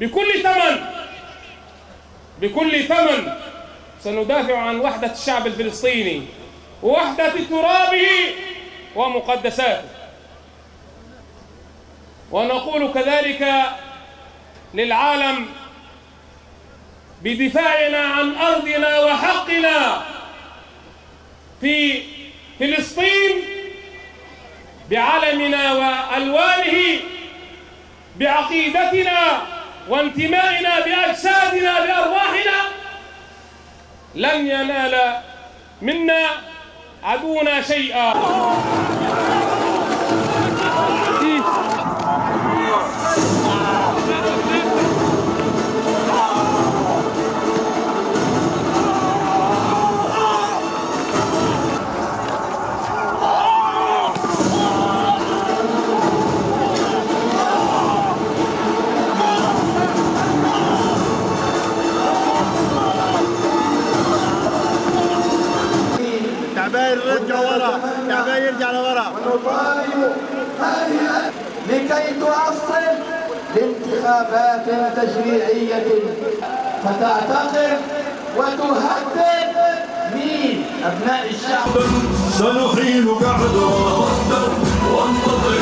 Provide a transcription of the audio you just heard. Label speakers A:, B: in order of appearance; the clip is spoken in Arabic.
A: بكل ثمن. بكل ثمن. سندافع عن وحدة الشعب الفلسطيني ووحدة ترابه ومقدساته. ونقول كذلك للعالم بدفاعنا عن أرضنا وحقنا في فلسطين بعلمنا وألوانه بعقيدتنا وانتمائنا بأجسادنا بأرواحنا لن ينال منا عدونا شيئا.
B: عباية يرجع ورا. عباية يرجع لورا.
C: ونضايق هيئة لكي تؤصل لانتخابات تشريعية. فتعتقد وتهدد مين؟ أبناء الشعب. سنحين قعده وانتظر